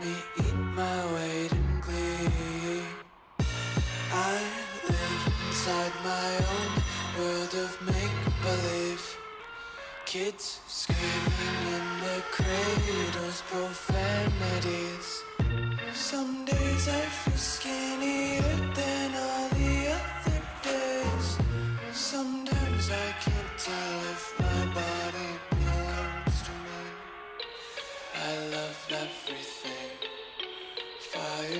me eat my weight in glee? I live inside my own world of make believe. Kids screaming in the cradles, profanities. Some days I feel skinnier